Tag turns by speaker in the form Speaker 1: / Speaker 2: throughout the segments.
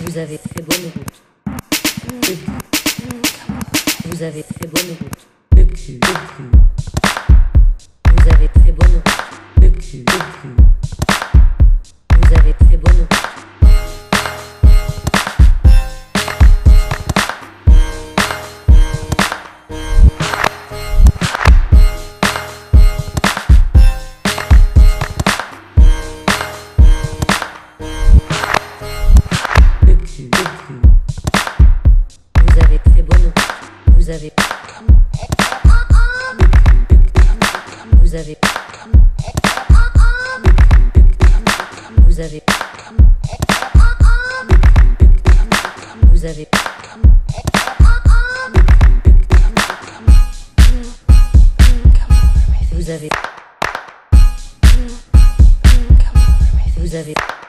Speaker 1: Vous avez fait bonne route. Vous avez fait bonne route. Vous avez. Vous avez. Vous avez. Vous avez. Vous avez. Vous avez.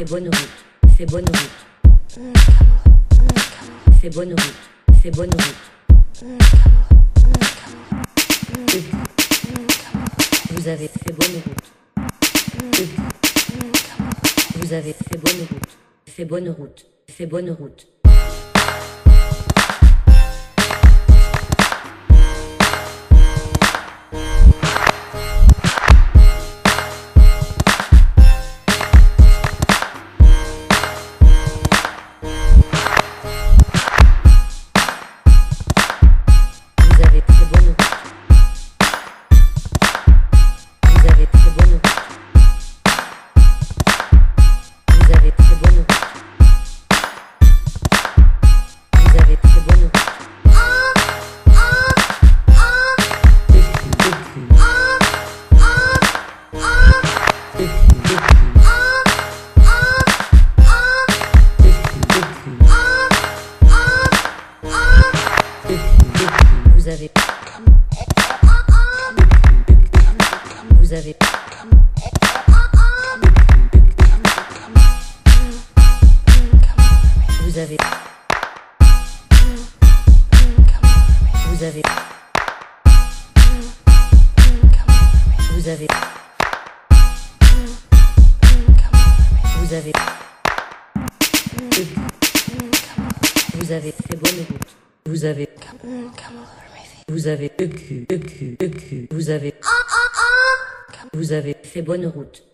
Speaker 1: Fais bonne route. Fais bonne route. Fais bonne route. Fais bonne route. Vous avez fait bonne route. Vous avez fait bonne route. Fais bonne route. Fais bonne route. Avez. Vous avez. Vous avez. Vous avez. Vous avez. Vous avez. Vous avez fait bonne. Vous avez. Vous avez. Vous avez. Vous avez fait bonne route.